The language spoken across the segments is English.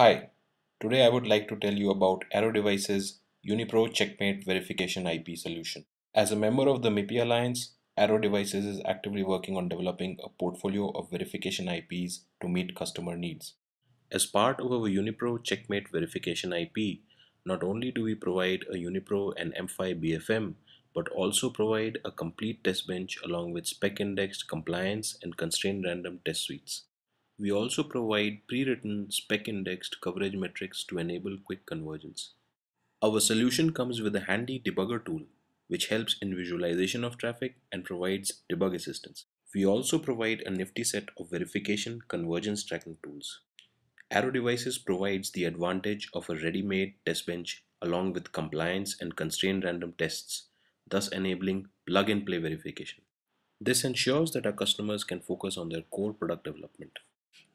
Hi, today I would like to tell you about Arrow Devices Unipro Checkmate Verification IP solution. As a member of the MIPI Alliance, Arrow Devices is actively working on developing a portfolio of verification IPs to meet customer needs. As part of our Unipro Checkmate Verification IP, not only do we provide a Unipro and M-PHY BFM, but also provide a complete test bench along with spec indexed compliance and constrained random test suites. We also provide pre-written spec-indexed coverage metrics to enable quick convergence. Our solution comes with a handy debugger tool, which helps in visualization of traffic and provides debug assistance. We also provide a nifty set of verification convergence tracking tools. Arrow Devices provides the advantage of a ready-made test bench along with compliance and constrained random tests, thus enabling plug-and-play verification. This ensures that our customers can focus on their core product development.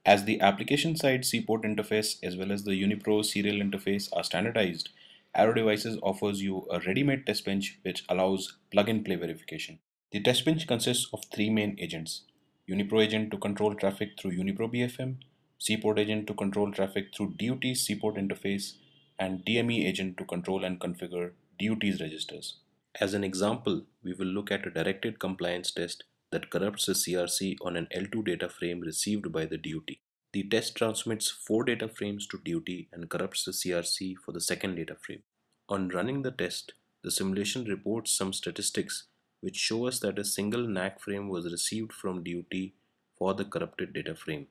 As the application side CPORT interface as well as the Unipro serial interface are standardized, Arrow Devices offers you a ready-made test bench which allows plug-and-play verification. The test bench consists of three main agents. Unipro agent to control traffic through Unipro BFM, CPORT agent to control traffic through DUT's CPORT interface, and DME agent to control and configure DUT's registers. As an example, we will look at a directed compliance test that corrupts the CRC on an L2 data frame received by the DUT. The test transmits four data frames to DUT and corrupts the CRC for the second data frame. On running the test, the simulation reports some statistics which show us that a single NAC frame was received from DUT for the corrupted data frame.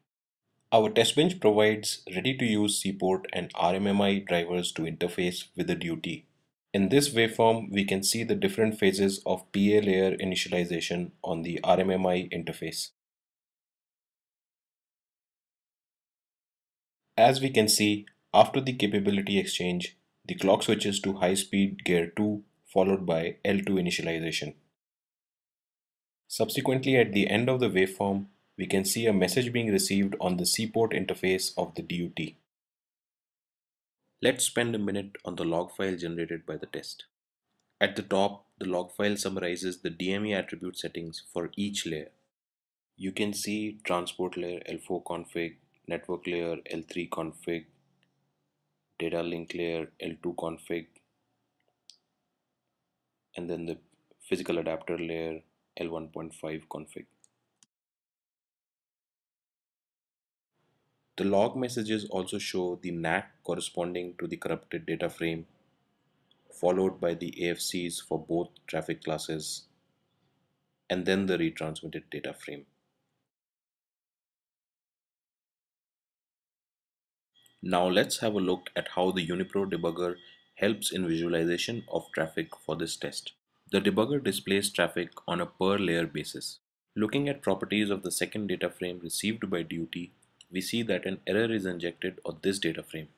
Our test bench provides ready-to-use CPORT and RMMI drivers to interface with the DUT. In this waveform, we can see the different phases of PA layer initialization on the RMMI interface. As we can see, after the capability exchange, the clock switches to high-speed gear 2 followed by L2 initialization. Subsequently, at the end of the waveform, we can see a message being received on the CPORT interface of the DUT. Let's spend a minute on the log file generated by the test. At the top, the log file summarizes the DME attribute settings for each layer. You can see transport layer L4 config, network layer L3 config, data link layer L2 config, and then the physical adapter layer L1.5 config. The log messages also show the NAC corresponding to the corrupted data frame, followed by the AFCs for both traffic classes, and then the retransmitted data frame. Now let's have a look at how the Unipro debugger helps in visualization of traffic for this test. The debugger displays traffic on a per layer basis. Looking at properties of the second data frame received by DUT, we see that an error is injected on this data frame.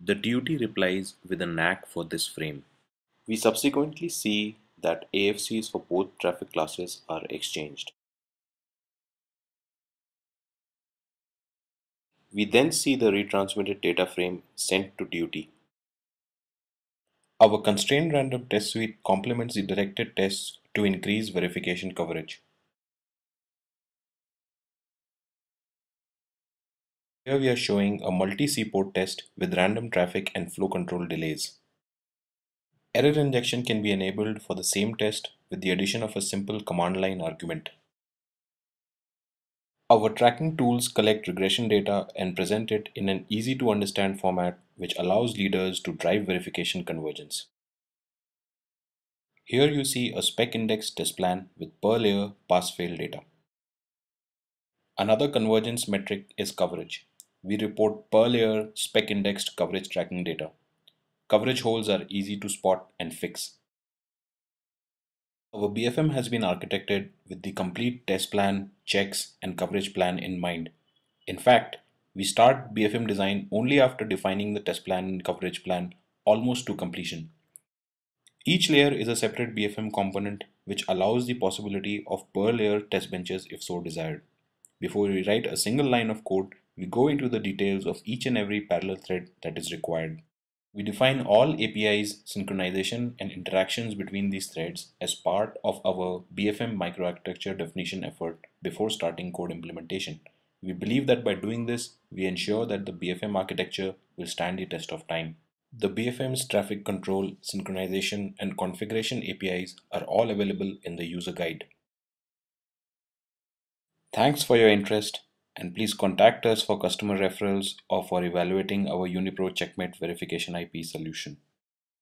The DUT replies with a NAC for this frame. We subsequently see that AFCs for both traffic classes are exchanged. We then see the retransmitted data frame sent to DUT. Our constrained random test suite complements the directed tests to increase verification coverage. Here we are showing a multi-CPORT test with random traffic and flow control delays. Error injection can be enabled for the same test with the addition of a simple command line argument. Our tracking tools collect regression data and present it in an easy to understand format which allows leaders to drive verification convergence. Here you see a spec index test plan with per layer pass-fail data. Another convergence metric is coverage we report per layer spec indexed coverage tracking data. Coverage holes are easy to spot and fix. Our BFM has been architected with the complete test plan, checks, and coverage plan in mind. In fact, we start BFM design only after defining the test plan and coverage plan almost to completion. Each layer is a separate BFM component which allows the possibility of per layer test benches if so desired. Before we write a single line of code, we go into the details of each and every parallel thread that is required. We define all APIs, synchronization, and interactions between these threads as part of our BFM microarchitecture definition effort before starting code implementation. We believe that by doing this, we ensure that the BFM architecture will stand the test of time. The BFM's traffic control, synchronization, and configuration APIs are all available in the user guide. Thanks for your interest and please contact us for customer referrals or for evaluating our Unipro Checkmate verification IP solution.